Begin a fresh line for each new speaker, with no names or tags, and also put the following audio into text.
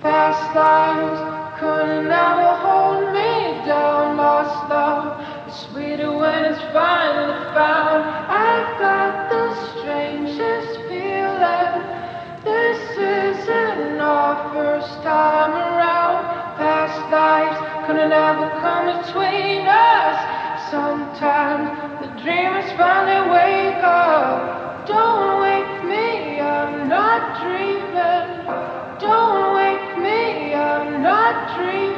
Past lives couldn't ever hold me down. Lost love is sweeter when it's finally found. I've got the strangest feeling. This isn't our first time around. Past lives couldn't ever come between us. Sometimes the dreamers finally wake up. Don't dream.